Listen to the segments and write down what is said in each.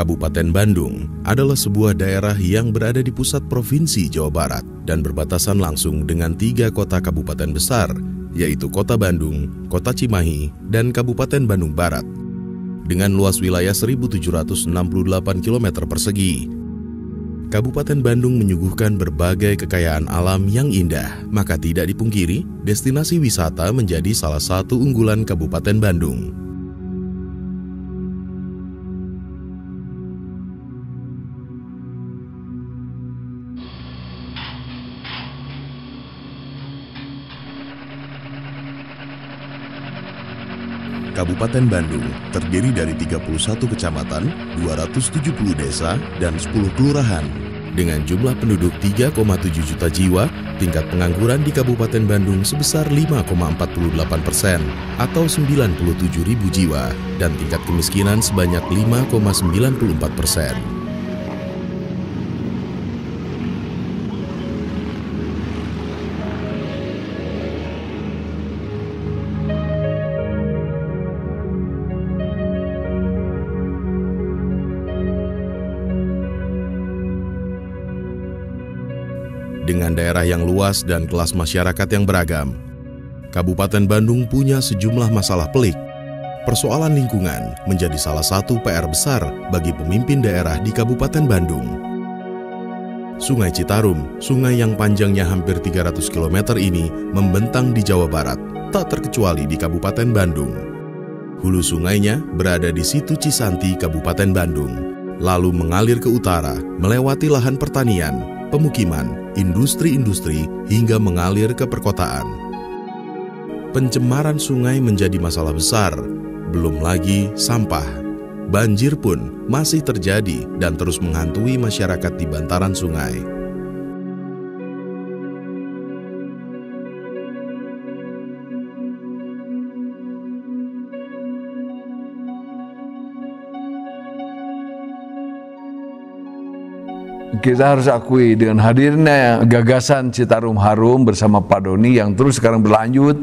Kabupaten Bandung adalah sebuah daerah yang berada di pusat Provinsi Jawa Barat dan berbatasan langsung dengan tiga kota kabupaten besar, yaitu Kota Bandung, Kota Cimahi, dan Kabupaten Bandung Barat. Dengan luas wilayah 1.768 km persegi, Kabupaten Bandung menyuguhkan berbagai kekayaan alam yang indah, maka tidak dipungkiri, destinasi wisata menjadi salah satu unggulan Kabupaten Bandung. Kabupaten Bandung terdiri dari 31 kecamatan, 270 desa, dan 10 kelurahan. Dengan jumlah penduduk 3,7 juta jiwa, tingkat pengangguran di Kabupaten Bandung sebesar 5,48 persen atau 97 ribu jiwa dan tingkat kemiskinan sebanyak 5,94 persen. Dengan daerah yang luas dan kelas masyarakat yang beragam, Kabupaten Bandung punya sejumlah masalah pelik. Persoalan lingkungan menjadi salah satu PR besar bagi pemimpin daerah di Kabupaten Bandung. Sungai Citarum, sungai yang panjangnya hampir 300 km ini membentang di Jawa Barat, tak terkecuali di Kabupaten Bandung. Hulu sungainya berada di situ Cisanti, Kabupaten Bandung, lalu mengalir ke utara, melewati lahan pertanian, pemukiman, industri-industri, hingga mengalir ke perkotaan. Pencemaran sungai menjadi masalah besar, belum lagi sampah. Banjir pun masih terjadi dan terus menghantui masyarakat di bantaran sungai. Kita harus akui dengan hadirnya gagasan Citarum Harum bersama Pak Doni yang terus sekarang berlanjut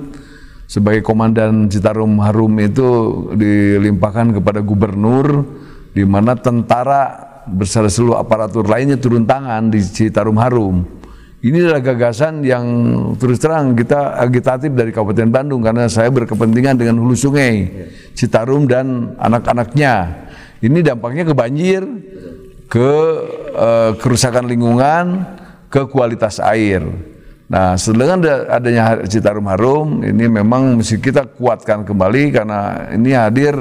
sebagai komandan Citarum Harum itu dilimpahkan kepada gubernur di mana tentara bersama seluruh aparatur lainnya turun tangan di Citarum Harum. Ini adalah gagasan yang terus terang kita agitatif dari Kabupaten Bandung karena saya berkepentingan dengan hulu sungai Citarum dan anak-anaknya. Ini dampaknya ke banjir, ke uh, kerusakan lingkungan, ke kualitas air. Nah, sedangkan adanya Citarum Harum ini memang mesti kita kuatkan kembali karena ini hadir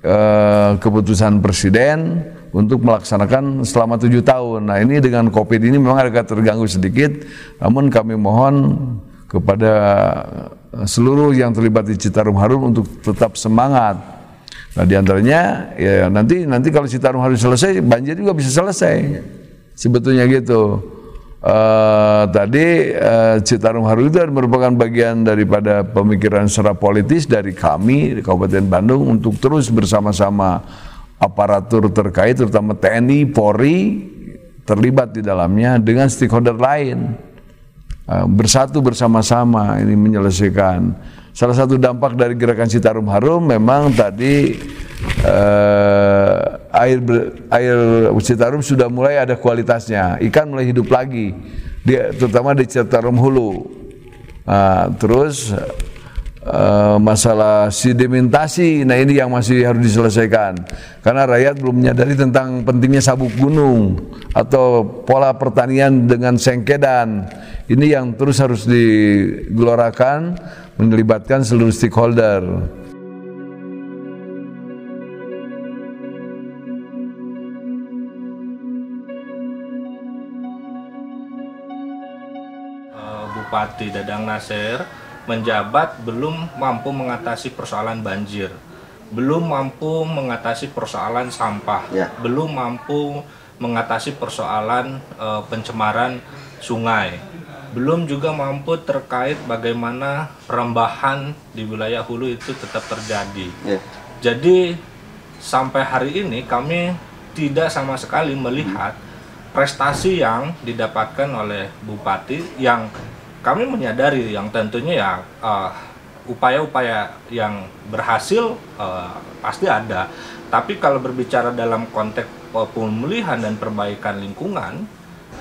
uh, keputusan presiden untuk melaksanakan selama tujuh tahun. Nah, ini dengan COVID ini memang agak terganggu sedikit, namun kami mohon kepada seluruh yang terlibat di Citarum Harum untuk tetap semangat Nah di antaranya ya nanti nanti kalau Citarum harus selesai banjir juga bisa selesai. Sebetulnya gitu. Uh, tadi uh, Citarum Harum itu merupakan bagian daripada pemikiran secara politis dari kami di Kabupaten Bandung untuk terus bersama-sama aparatur terkait terutama TNI, Polri terlibat di dalamnya dengan stakeholder lain. Uh, bersatu bersama-sama ini menyelesaikan Salah satu dampak dari gerakan Citarum Harum memang tadi eh, air air Citarum sudah mulai ada kualitasnya, ikan mulai hidup lagi, dia, terutama di Citarum Hulu. Nah, terus uh, masalah sedimentasi, nah ini yang masih harus diselesaikan karena rakyat belum menyadari tentang pentingnya sabuk gunung atau pola pertanian dengan sengkedan. Ini yang terus harus digelorakan melibatkan seluruh stakeholder. Eh, Bupati Dadang Nasir menjabat belum mampu mengatasi persoalan banjir, belum mampu mengatasi persoalan sampah, ya. belum mampu mengatasi persoalan uh, pencemaran sungai belum juga mampu terkait bagaimana perembahan di wilayah hulu itu tetap terjadi. Yeah. Jadi sampai hari ini kami tidak sama sekali melihat prestasi yang didapatkan oleh bupati yang kami menyadari yang tentunya ya upaya upaya-upaya yang berhasil uh, pasti ada. Tapi kalau berbicara dalam konteks pemulihan dan perbaikan lingkungan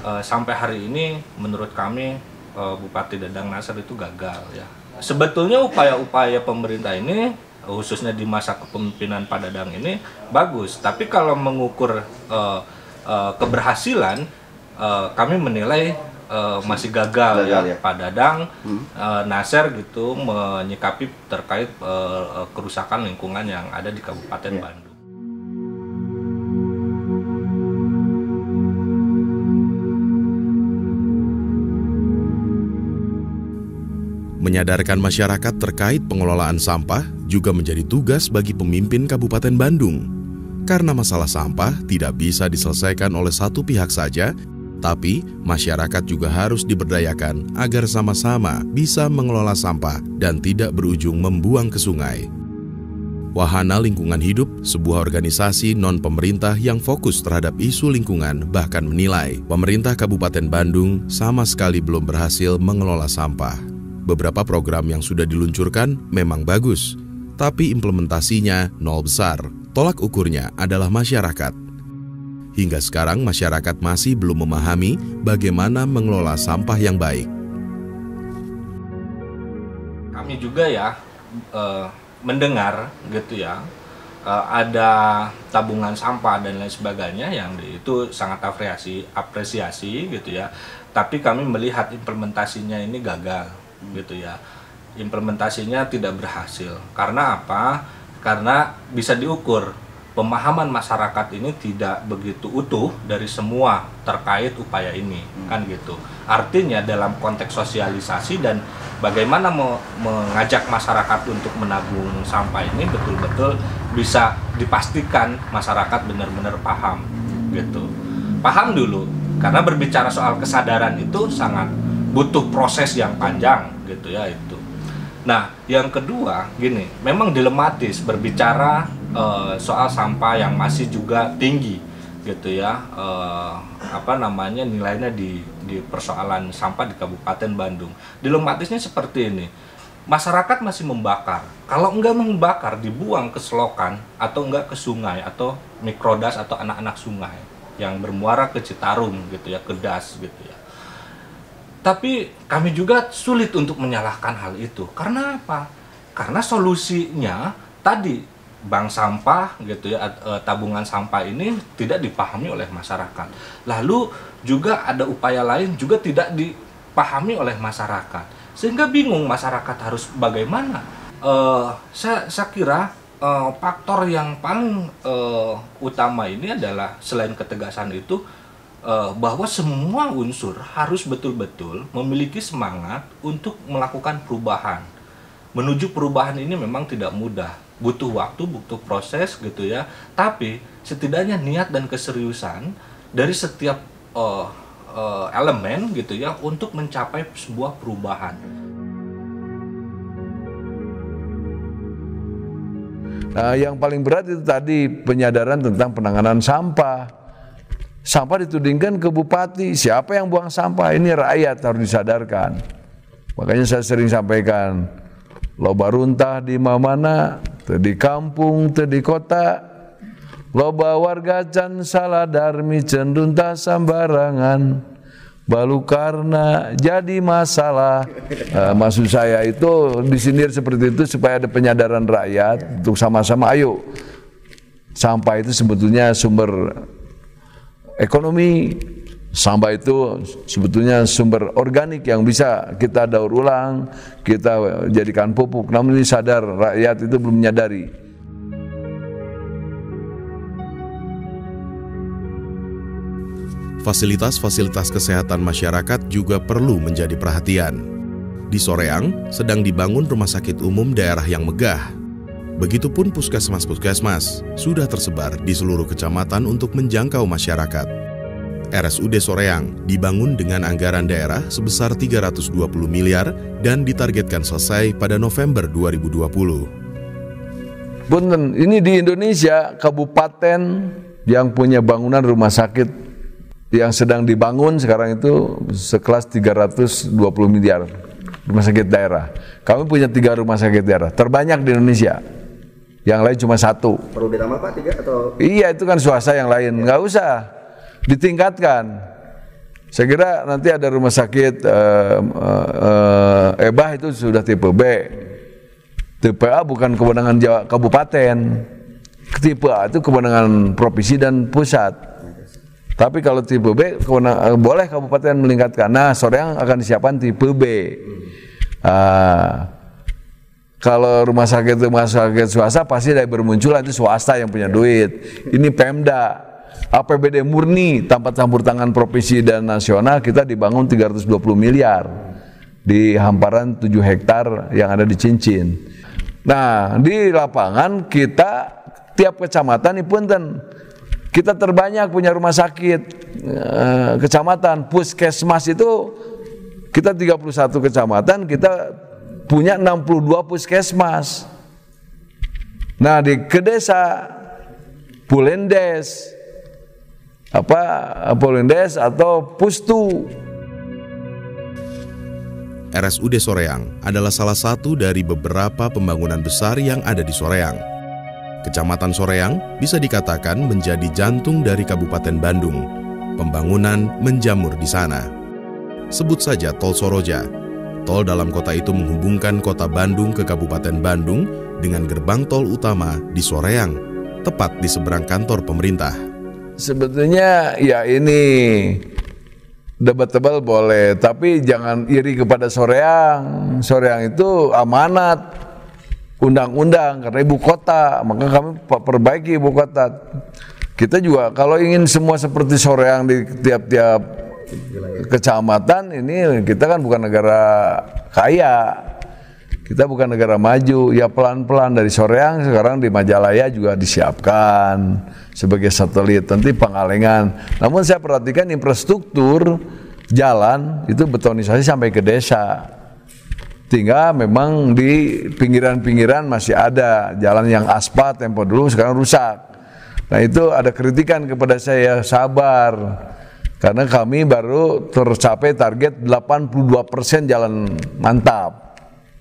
uh, sampai hari ini menurut kami uh, Bupati Dadang Nasir itu gagal ya. Sebetulnya upaya-upaya pemerintah ini khususnya di masa kepemimpinan Pak Dadang ini bagus, tapi kalau mengukur uh, uh, keberhasilan uh, kami menilai uh, masih gagal, gagal ya. ya Pak Dadang hmm. uh, Nasir gitu menyikapi terkait uh, kerusakan lingkungan yang ada di Kabupaten ya. Bandung. Menyadarkan masyarakat terkait pengelolaan sampah juga menjadi tugas bagi pemimpin Kabupaten Bandung. Karena masalah sampah tidak bisa diselesaikan oleh satu pihak saja, tapi masyarakat juga harus diberdayakan agar sama-sama bisa mengelola sampah dan tidak berujung membuang ke sungai. Wahana Lingkungan Hidup, sebuah organisasi non-pemerintah yang fokus terhadap isu lingkungan, bahkan menilai pemerintah Kabupaten Bandung sama sekali belum berhasil mengelola sampah. Beberapa program yang sudah diluncurkan memang bagus, tapi implementasinya nol besar. Tolak ukurnya adalah masyarakat. Hingga sekarang masyarakat masih belum memahami bagaimana mengelola sampah yang baik. Kami juga ya uh, mendengar gitu ya uh, ada tabungan sampah dan lain sebagainya yang itu sangat apresiasi apresiasi gitu ya. Tapi kami melihat implementasinya ini gagal gitu ya. Implementasinya tidak berhasil. Karena apa? Karena bisa diukur pemahaman masyarakat ini tidak begitu utuh dari semua terkait upaya ini hmm. kan gitu. Artinya dalam konteks sosialisasi dan bagaimana me mengajak masyarakat untuk menabung sampah ini betul-betul bisa dipastikan masyarakat benar-benar paham gitu. Paham dulu karena berbicara soal kesadaran itu sangat butuh proses yang panjang gitu ya itu. Nah, yang kedua gini, memang dilematis berbicara uh, soal sampah yang masih juga tinggi gitu ya. Uh, apa namanya nilainya di di persoalan sampah di Kabupaten Bandung. Dilematisnya seperti ini. Masyarakat masih membakar. Kalau enggak membakar, dibuang ke selokan atau enggak ke sungai atau mikrodas atau anak-anak sungai yang bermuara ke Citarum gitu ya, ke das gitu ya tapi kami juga sulit untuk menyalahkan hal itu. Karena apa? Karena solusinya tadi bank sampah gitu ya eh, tabungan sampah ini tidak dipahami oleh masyarakat. Lalu juga ada upaya lain juga tidak dipahami oleh masyarakat. Sehingga bingung masyarakat harus bagaimana. Uh, saya, saya kira uh, faktor yang paling uh, utama ini adalah selain ketegasan itu uh, bahwa semua unsur harus betul-betul memiliki semangat untuk melakukan perubahan. Menuju perubahan ini memang tidak mudah, butuh waktu, butuh proses gitu ya. Tapi setidaknya niat dan keseriusan dari setiap uh, uh, elemen gitu ya untuk mencapai sebuah perubahan. Nah, yang paling berat itu tadi penyadaran tentang penanganan sampah Sampah ditudingkan ke bupati, siapa yang buang sampah? Ini rakyat harus disadarkan. Makanya saya sering sampaikan, loba runtah di mana, di kampung, di kota, loba warga can salah darmi cenduntah sambarangan, balu karena jadi masalah. Nah, maksud saya itu disindir seperti itu supaya ada penyadaran rakyat untuk sama-sama ayo. Sampah itu sebetulnya sumber ekonomi sampah itu sebetulnya sumber organik yang bisa kita daur ulang, kita jadikan pupuk. Namun ini sadar rakyat itu belum menyadari. Fasilitas-fasilitas kesehatan masyarakat juga perlu menjadi perhatian. Di Soreang sedang dibangun rumah sakit umum daerah yang megah. Begitupun puskesmas-puskesmas sudah tersebar di seluruh kecamatan untuk menjangkau masyarakat. RSUD Soreang dibangun dengan anggaran daerah sebesar 320 miliar dan ditargetkan selesai pada November 2020. Bunten, ini di Indonesia kabupaten yang punya bangunan rumah sakit yang sedang dibangun sekarang itu sekelas 320 miliar rumah sakit daerah. Kami punya tiga rumah sakit daerah terbanyak di Indonesia yang lain cuma satu. Perlu ditambah Pak tiga atau? Iya itu kan swasta yang lain, nggak usah ditingkatkan. Saya kira nanti ada rumah sakit uh, uh, uh, EBAH itu sudah tipe B. Tipe A bukan kewenangan Jawa, kabupaten. Tipe A itu kewenangan provinsi dan pusat. Tapi kalau tipe B kewenangan, boleh kabupaten meningkatkan. Nah, sore yang akan disiapkan tipe B. Uh, kalau rumah sakit rumah sakit swasta pasti dari bermunculan itu swasta yang punya duit. Ini Pemda APBD murni tanpa campur tangan provinsi dan nasional kita dibangun 320 miliar di hamparan 7 hektar yang ada di Cincin. Nah, di lapangan kita tiap kecamatan ini punten kita terbanyak punya rumah sakit eh, kecamatan puskesmas itu kita 31 kecamatan kita punya 62 puskesmas. Nah, di ke desa Pulendes apa Polindes atau Pustu. RSUD Soreang adalah salah satu dari beberapa pembangunan besar yang ada di Soreang. Kecamatan Soreang bisa dikatakan menjadi jantung dari Kabupaten Bandung. Pembangunan menjamur di sana. Sebut saja Tol Soroja. Tol dalam kota itu menghubungkan kota Bandung ke Kabupaten Bandung dengan gerbang tol utama di Soreang, tepat di seberang kantor pemerintah sebetulnya ya ini debatable boleh, tapi jangan iri kepada Soreang. Soreang itu amanat undang-undang karena ibu kota, maka kami perbaiki ibu kota. Kita juga kalau ingin semua seperti Soreang di tiap-tiap kecamatan ini kita kan bukan negara kaya. Kita bukan negara maju, ya pelan-pelan dari Soreang sekarang di Majalaya juga disiapkan sebagai satelit, nanti Pangalengan. Namun saya perhatikan infrastruktur jalan itu betonisasi sampai ke desa. Tinggal memang di pinggiran-pinggiran masih ada jalan yang aspal tempo dulu sekarang rusak. Nah itu ada kritikan kepada saya sabar karena kami baru tercapai target 82% jalan mantap.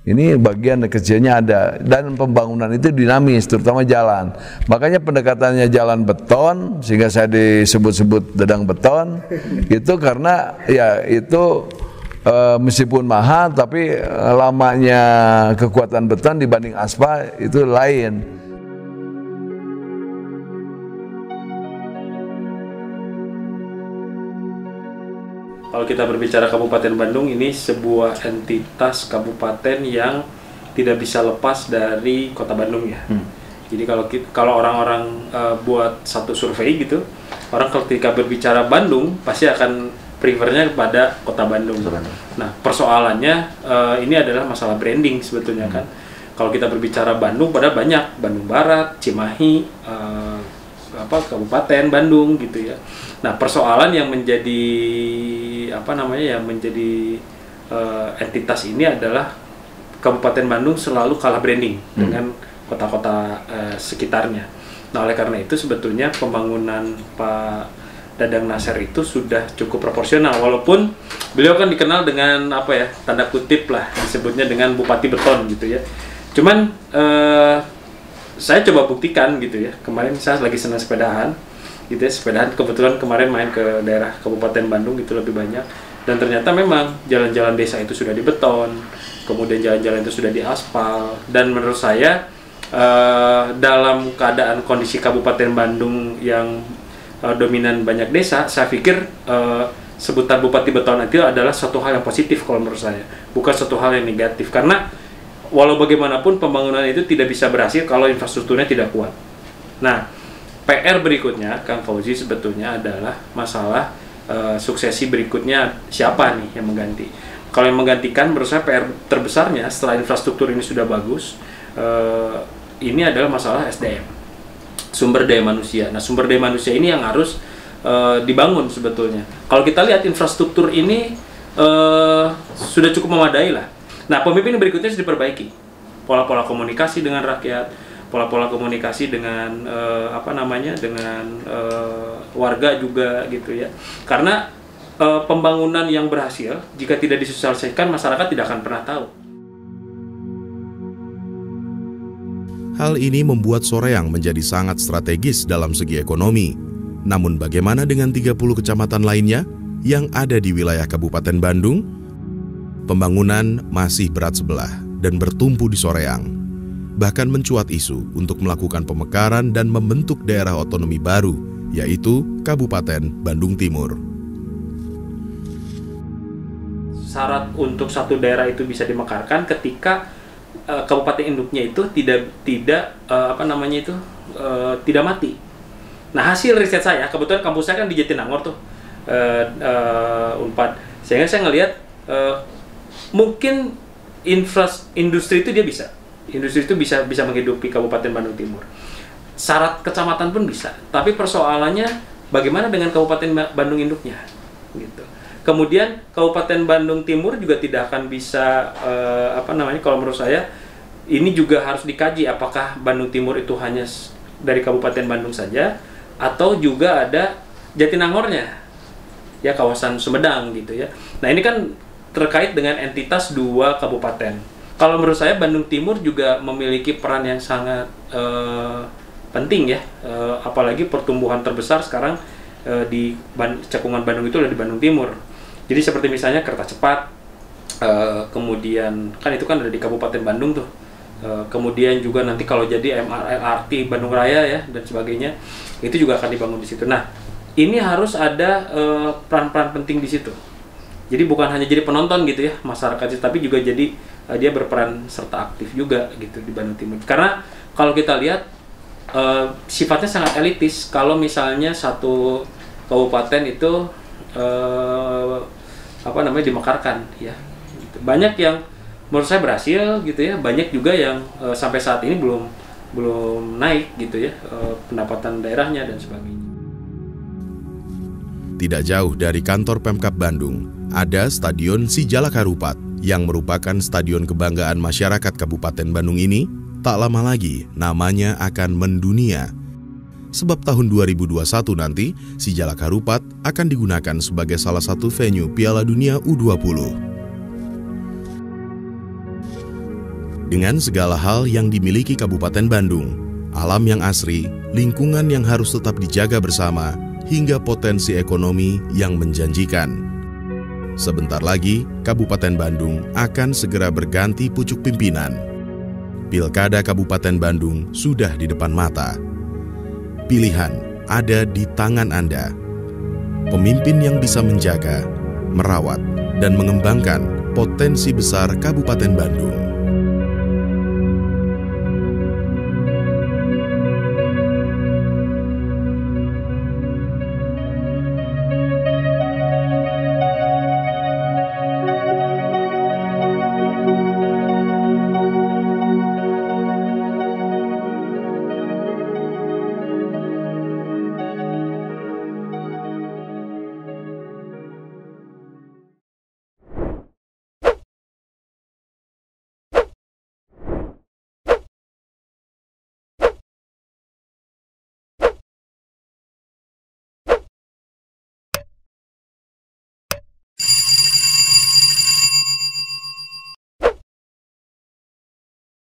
Ini bagian kecilnya ada dan pembangunan itu dinamis terutama jalan. Makanya pendekatannya jalan beton sehingga saya disebut-sebut dedang beton itu karena ya itu e, meskipun mahal tapi lamanya kekuatan beton dibanding aspal itu lain. Kalau kita berbicara Kabupaten Bandung ini sebuah entitas kabupaten yang tidak bisa lepas dari Kota Bandung ya. Hmm. Jadi kalau kalau orang-orang uh, buat satu survei gitu, orang ketika berbicara Bandung pasti akan prefernya kepada Kota Bandung. Bandung. Nah persoalannya uh, ini adalah masalah branding sebetulnya hmm. kan. Kalau kita berbicara Bandung, pada banyak Bandung Barat, Cimahi, uh, apa Kabupaten Bandung gitu ya. Nah persoalan yang menjadi apa namanya yang menjadi uh, entitas ini adalah Kabupaten Bandung selalu kalah branding hmm. dengan kota-kota uh, sekitarnya. Nah, oleh karena itu sebetulnya pembangunan Pak Dadang Nasir itu sudah cukup proporsional walaupun beliau kan dikenal dengan apa ya tanda kutip lah disebutnya dengan bupati beton gitu ya. Cuman uh, saya coba buktikan gitu ya. Kemarin saya lagi senang sepedahan gitu ya sepedaan kebetulan kemarin main ke daerah Kabupaten Bandung itu lebih banyak. Dan ternyata memang jalan-jalan desa itu sudah dibeton kemudian jalan-jalan itu sudah diaspal dan menurut saya uh, dalam keadaan kondisi Kabupaten Bandung yang uh, dominan banyak desa saya pikir uh, sebutan Bupati Beton itu adalah suatu hal yang positif kalau menurut saya. Bukan suatu hal yang negatif. Karena walau bagaimanapun pembangunan itu tidak bisa berhasil kalau infrastrukturnya tidak kuat. Nah PR berikutnya Kang Fauzi sebetulnya adalah masalah uh, suksesi berikutnya siapa nih yang mengganti. Kalau yang menggantikan menurut saya PR terbesarnya setelah infrastruktur ini sudah bagus, uh, ini adalah masalah SDM, sumber daya manusia. Nah sumber daya manusia ini yang harus uh, dibangun sebetulnya. Kalau kita lihat infrastruktur ini uh, sudah cukup memadai lah. Nah pemimpin berikutnya harus diperbaiki, pola-pola komunikasi dengan rakyat, pola-pola komunikasi dengan uh, apa namanya dengan uh, warga juga gitu ya karena uh, pembangunan yang berhasil jika tidak disosialisasikan masyarakat tidak akan pernah tahu Hal ini membuat Soreang menjadi sangat strategis dalam segi ekonomi. Namun bagaimana dengan 30 kecamatan lainnya yang ada di wilayah Kabupaten Bandung? Pembangunan masih berat sebelah dan bertumpu di Soreang. Bahkan mencuat isu untuk melakukan pemekaran dan membentuk daerah otonomi baru, yaitu Kabupaten Bandung Timur. Syarat untuk satu daerah itu bisa dimekarkan ketika uh, kabupaten induknya itu tidak tidak uh, apa namanya itu uh, tidak mati. Nah hasil riset saya kebetulan kampus saya kan di Jatinangor tuh uh, uh, Unpad, sehingga saya ngelihat uh, mungkin infra industri itu dia bisa, industri itu bisa bisa menghidupi Kabupaten Bandung Timur. Syarat kecamatan pun bisa, tapi persoalannya bagaimana dengan Kabupaten Bandung induknya, gitu. Kemudian Kabupaten Bandung Timur juga tidak akan bisa uh, apa namanya kalau menurut saya ini juga harus dikaji apakah Bandung Timur itu hanya dari Kabupaten Bandung saja atau juga ada Jatinangornya ya kawasan Sumedang gitu ya. Nah ini kan terkait dengan entitas dua kabupaten. Kalau menurut saya Bandung Timur juga memiliki peran yang sangat uh, penting ya, uh, apalagi pertumbuhan terbesar sekarang uh, di Ban cekungan Bandung itu ada di Bandung Timur jadi seperti misalnya kereta cepat, uh, kemudian kan itu kan ada di Kabupaten Bandung tuh. Uh, kemudian juga nanti kalau jadi MRT Bandung Raya ya dan sebagainya, itu juga akan dibangun di situ. Nah, ini harus ada peran-peran uh, penting di situ. Jadi bukan hanya jadi penonton gitu ya masyarakat, tapi juga jadi uh, dia berperan serta aktif juga gitu di Bandung Timur. Karena kalau kita lihat uh, sifatnya sangat elitis. Kalau misalnya satu kabupaten itu uh, apa namanya dimekarkan ya banyak yang menurut saya berhasil gitu ya banyak juga yang uh, sampai saat ini belum belum naik gitu ya uh, pendapatan daerahnya dan sebagainya tidak jauh dari kantor Pemkap Bandung ada Stadion Sijalak Harupat yang merupakan stadion kebanggaan masyarakat Kabupaten Bandung ini tak lama lagi namanya akan mendunia sebab tahun 2021 nanti si Jalak Harupat akan digunakan sebagai salah satu venue Piala Dunia U20. Dengan segala hal yang dimiliki Kabupaten Bandung, alam yang asri, lingkungan yang harus tetap dijaga bersama, hingga potensi ekonomi yang menjanjikan. Sebentar lagi, Kabupaten Bandung akan segera berganti pucuk pimpinan. Pilkada Kabupaten Bandung sudah di depan mata Pilihan ada di tangan Anda. Pemimpin yang bisa menjaga, merawat, dan mengembangkan potensi besar Kabupaten Bandung.